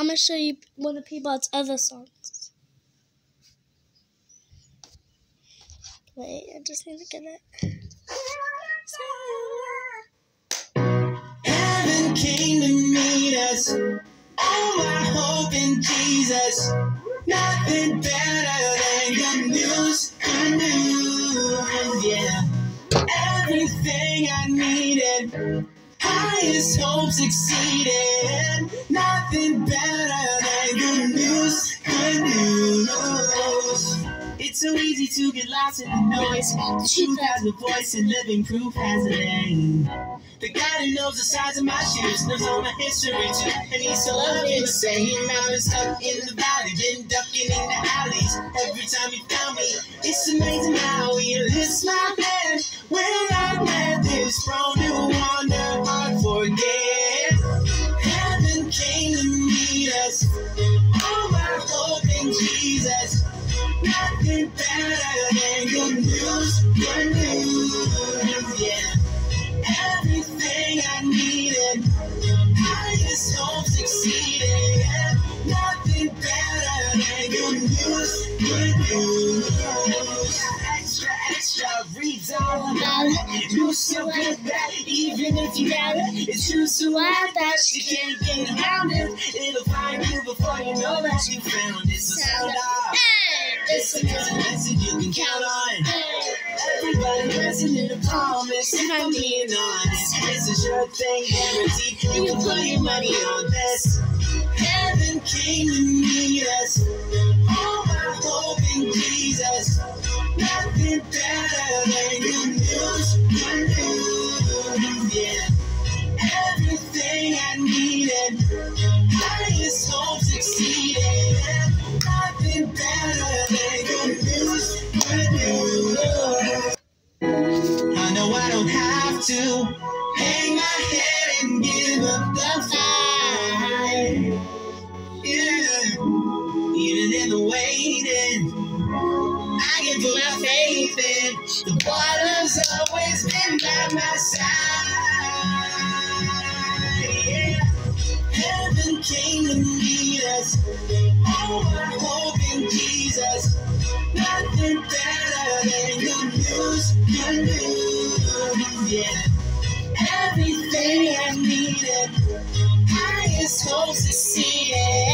I'm gonna show you one of Peabod's other songs. Wait, I just need to get it. Heaven came to meet us. My hope in Jesus. Nothing better than news, news, yeah. Everything I needed, highest hope succeeded. Nothing better than good news, good news. It's so easy to get lost in the noise. The truth has a voice and living proof has a name. The God who knows the size of my shoes knows all my history too. And he's so loving the same. I was stuck in the valley, been ducking in the alleys. Every time he found me, it's amazing how he lifts my hand. When I met this true so I that you can't that you found it. So sound off. It's a message you can count on. Everybody in the promise. If I'm being honest, it's a sure thing, guaranteed. You can put your money on this. Heaven came to meet us. All my hope in Jesus. Nothing better than good news, good news, yeah. Everything I needed, highest. bleeding. I can put my faith in. The water's always been by my side. Yeah. Heaven came to meet us. All my hope in Jesus. Nothing better than your news, your news. Yeah. Everything I needed. Highest hopes it.